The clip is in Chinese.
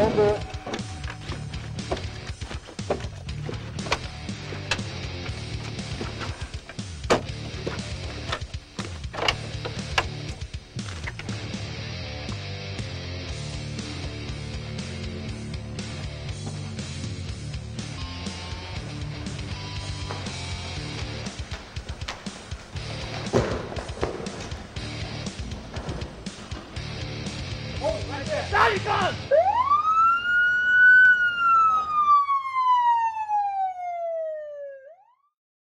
下一个。